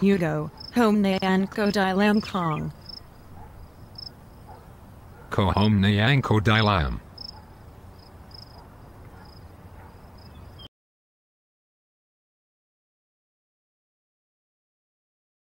Hugo, Homne Anko Dilam Kong. Kohomne Anko Dilam.